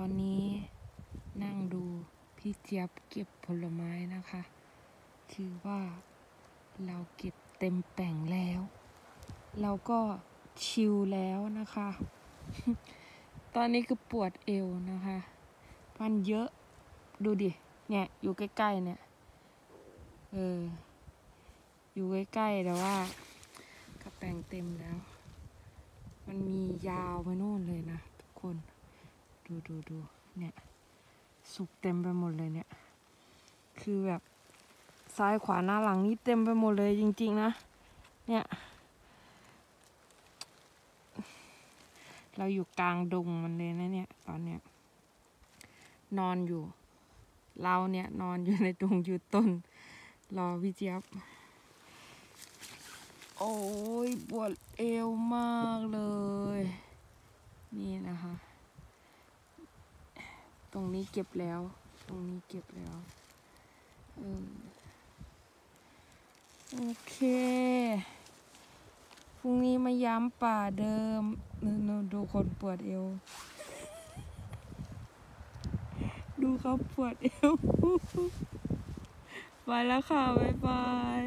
ตอนนี้นั่งดูพี่เจี๊ยบเก็บผลไม้นะคะ คือว่าเราเก็บเต็มแป่งแล้ว เราก็ชิลแล้วนะคะ ตอนนี้คือปวดเอวนะคะมันเยอะดูดิ เนี่ย อยู่ใกล้ๆเนี่ย เออ อยู่ใกล้ๆแต่ว่ากระแปงเต็มแล้ว มันมียาวไปโน่นเลยนะทุกคน ดูดูดูเนี่ย สุกเต็มไปหมดเลยเนี่ย คือแบบซ้ายขวาหน้าหลังนี่เต็มไปหมดเลยจริง ๆ นะ เนี่ย เราอยู่กลางดงมันเลยนะเนี่ย ตอนเนี้ย นอนอยู่ เราเนี่ยนอนอยู่ในดงอยู่ต้น รอพี่เจี๊ยบ โอ้ยปวดเอวมากเลย นี่นะคะ ต รงนี้เก็บแล้ว ตรงนี้เก็บแล้วอโอเค พรุ่งนี้มาย้ำป่าเดิมนูดูคนปวดเอว ดูเขาปวดเอว ไปแล้วค่ะ บ๊ายบาย